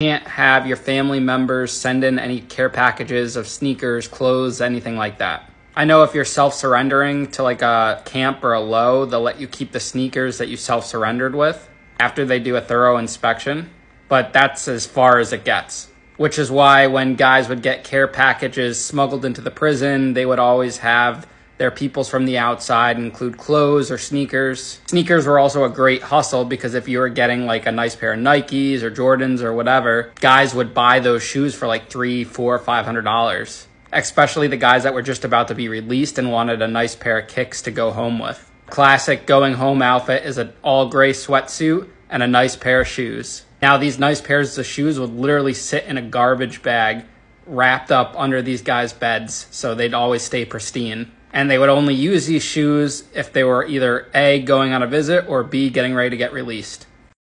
can't have your family members send in any care packages of sneakers, clothes, anything like that. I know if you're self surrendering to like a camp or a low, they'll let you keep the sneakers that you self surrendered with after they do a thorough inspection, but that's as far as it gets. Which is why when guys would get care packages smuggled into the prison, they would always have their peoples from the outside include clothes or sneakers. Sneakers were also a great hustle because if you were getting like a nice pair of Nikes or Jordans or whatever, guys would buy those shoes for like three, four, five hundred dollars. Especially the guys that were just about to be released and wanted a nice pair of kicks to go home with. Classic going home outfit is an all gray sweatsuit and a nice pair of shoes. Now, these nice pairs of shoes would literally sit in a garbage bag wrapped up under these guys' beds so they'd always stay pristine and they would only use these shoes if they were either A, going on a visit, or B, getting ready to get released.